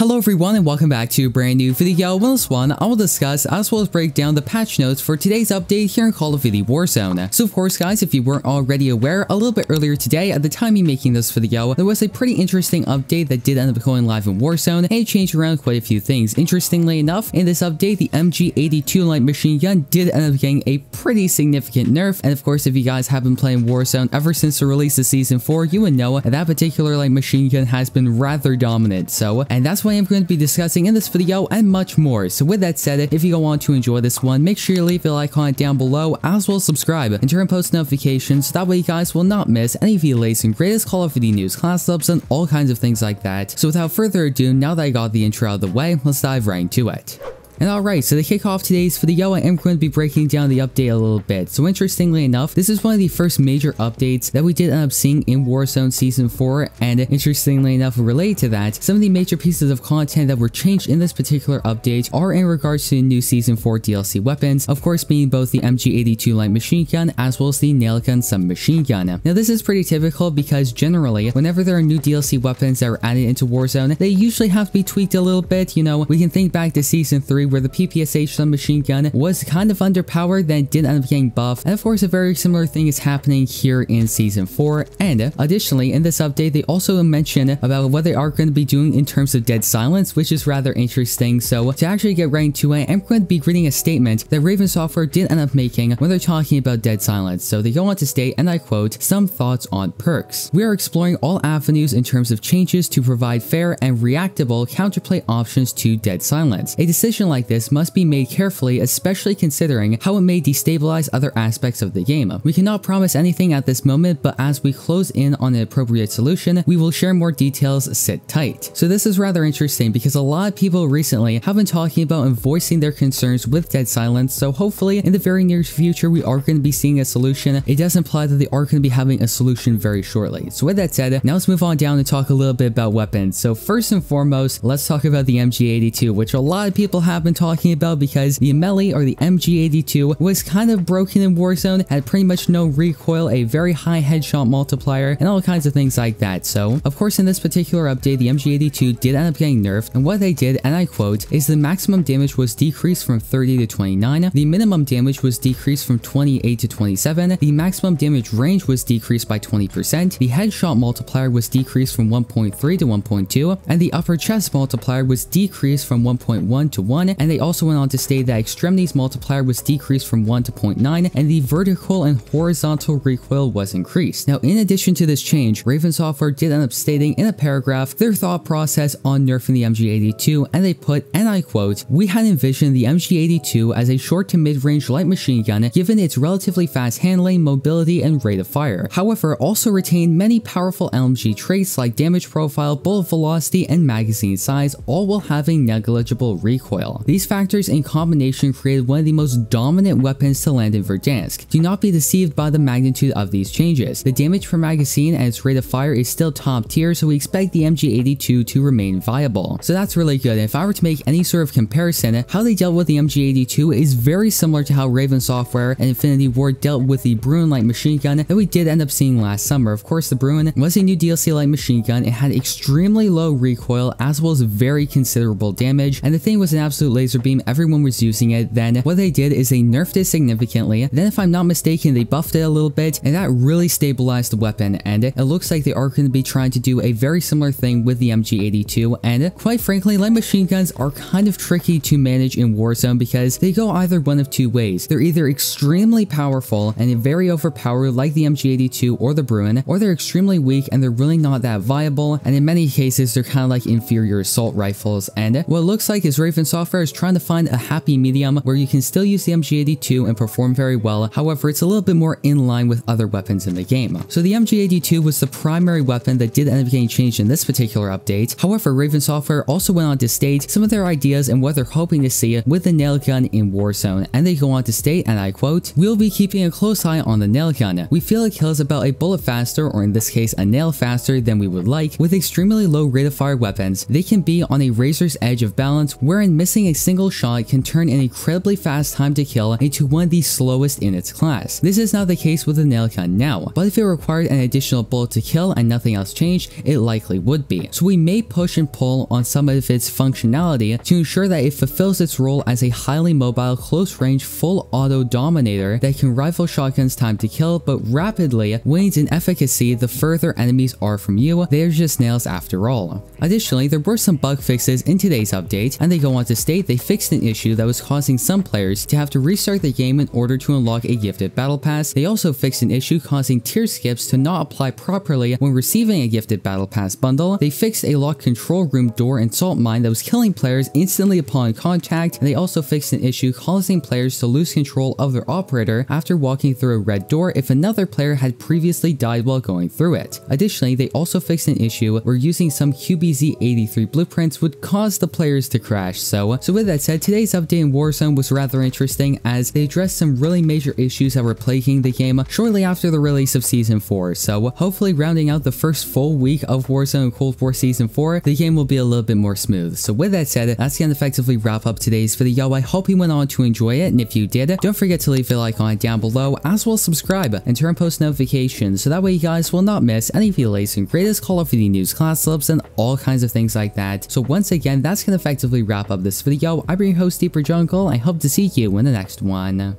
Hello everyone and welcome back to a brand new video. In this one, I will discuss as well as break down the patch notes for today's update here in Call of Duty Warzone. So of course guys, if you weren't already aware, a little bit earlier today at the time of making this for the video, there was a pretty interesting update that did end up going live in Warzone and it changed around quite a few things. Interestingly enough, in this update, the MG82 light machine gun did end up getting a pretty significant nerf and of course if you guys have been playing Warzone ever since the release of Season 4, you would know that particular light machine gun has been rather dominant. So, and that's why I am going to be discussing in this video and much more. So with that said, if you want to enjoy this one, make sure you leave a like comment down below as well as subscribe and turn post notifications so that way you guys will not miss any of the latest and greatest Call of Duty news, class ups, and all kinds of things like that. So without further ado, now that I got the intro out of the way, let's dive right into it. And alright, so to kick off today's video, I am going to be breaking down the update a little bit. So interestingly enough, this is one of the first major updates that we did end up seeing in Warzone Season 4, and interestingly enough, related to that, some of the major pieces of content that were changed in this particular update are in regards to the new Season 4 DLC weapons, of course being both the MG82 light machine gun as well as the nail gun submachine gun. Now this is pretty typical because generally, whenever there are new DLC weapons that are added into Warzone, they usually have to be tweaked a little bit, you know, we can think back to Season 3 where the PPSH submachine gun was kind of underpowered then didn't end up getting buffed. And of course a very similar thing is happening here in season 4 and additionally in this update they also mention about what they are going to be doing in terms of dead silence which is rather interesting. So to actually get right into it I'm going to be reading a statement that Raven Software did end up making when they're talking about dead silence. So they go on to state and I quote some thoughts on perks. We are exploring all avenues in terms of changes to provide fair and reactable counterplay options to dead silence. A decision like this must be made carefully, especially considering how it may destabilize other aspects of the game. We cannot promise anything at this moment, but as we close in on an appropriate solution, we will share more details, sit tight. So this is rather interesting because a lot of people recently have been talking about and voicing their concerns with Dead Silence, so hopefully in the very near future we are going to be seeing a solution. It does imply that they are going to be having a solution very shortly. So with that said, now let's move on down and talk a little bit about weapons. So first and foremost, let's talk about the MG82, which a lot of people have been talking talking about because the melee or the MG82 was kind of broken in Warzone, had pretty much no recoil, a very high headshot multiplier, and all kinds of things like that. So, of course, in this particular update, the MG82 did end up getting nerfed, and what they did, and I quote, is the maximum damage was decreased from 30 to 29, the minimum damage was decreased from 28 to 27, the maximum damage range was decreased by 20%, the headshot multiplier was decreased from 1.3 to 1.2, and the upper chest multiplier was decreased from 1.1 to 1, and they also went on to state that extremities multiplier was decreased from 1 to 0.9 and the vertical and horizontal recoil was increased. Now in addition to this change, Raven Software did end up stating in a paragraph their thought process on nerfing the MG82 and they put, and I quote, we had envisioned the MG82 as a short to mid-range light machine gun given its relatively fast handling, mobility, and rate of fire. However, also retained many powerful LMG traits like damage profile, bullet velocity, and magazine size, all while having negligible recoil. These factors in combination created one of the most dominant weapons to land in Verdansk. Do not be deceived by the magnitude of these changes. The damage per magazine and its rate of fire is still top tier, so we expect the MG82 to remain viable. So that's really good. If I were to make any sort of comparison, how they dealt with the MG82 is very similar to how Raven Software and Infinity Ward dealt with the Bruen light machine gun that we did end up seeing last summer. Of course, the Bruen was a new DLC light machine gun. It had extremely low recoil as well as very considerable damage, and the thing was an absolute laser beam everyone was using it. Then what they did is they nerfed it significantly. Then if I'm not mistaken, they buffed it a little bit and that really stabilized the weapon. And it looks like they are going to be trying to do a very similar thing with the MG82. And quite frankly, light machine guns are kind of tricky to manage in Warzone because they go either one of two ways. They're either extremely powerful and very overpowered like the MG82 or the Bruen, or they're extremely weak and they're really not that viable. And in many cases, they're kind of like inferior assault rifles. And what looks like is Raven Software is trying to find a happy medium where you can still use the MG82 and perform very well, however it's a little bit more in line with other weapons in the game. So the MG82 was the primary weapon that did end up getting changed in this particular update, however Raven Software also went on to state some of their ideas and what they're hoping to see with the nail gun in Warzone, and they go on to state, and I quote, We'll be keeping a close eye on the nail gun. We feel it kills about a bullet faster, or in this case a nail faster than we would like. With extremely low rate of fire weapons, they can be on a razor's edge of balance wherein missing a single shot can turn an incredibly fast time to kill into one of the slowest in its class. This is not the case with the nail gun now, but if it required an additional bullet to kill and nothing else changed, it likely would be. So we may push and pull on some of its functionality to ensure that it fulfills its role as a highly mobile, close-range, full auto dominator that can rival shotgun's time to kill, but rapidly wanes in efficacy the further enemies are from you, they're just nails after all. Additionally, there were some bug fixes in today's update, and they go on to state they fixed an issue that was causing some players to have to restart the game in order to unlock a gifted battle pass. They also fixed an issue causing tier skips to not apply properly when receiving a gifted battle pass bundle. They fixed a locked control room door and salt mine that was killing players instantly upon contact, and they also fixed an issue causing players to lose control of their operator after walking through a red door if another player had previously died while going through it. Additionally, they also fixed an issue where using some QBZ-83 blueprints would cause the players to crash. So, so with that said, today's update in Warzone was rather interesting as they addressed some really major issues that were plaguing the game shortly after the release of Season 4. So hopefully rounding out the first full week of Warzone Cold War Season 4, the game will be a little bit more smooth. So with that said, that's gonna effectively wrap up today's video. I hope you went on to enjoy it, and if you did, don't forget to leave a like on it down below, as well as subscribe and turn post notifications so that way you guys will not miss any of the latest and greatest Call of Duty news, class slips, and all kinds of things like that. So once again, that's gonna effectively wrap up this video. I'm your host, Deeper Jungle. I hope to see you in the next one.